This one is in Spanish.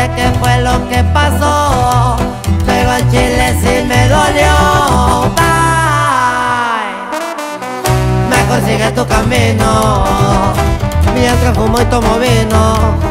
sé qué fue lo que pasó, pero en Chile sí me dolió. Bye. Me consigue tu camino, mientras fumo y tomo vino.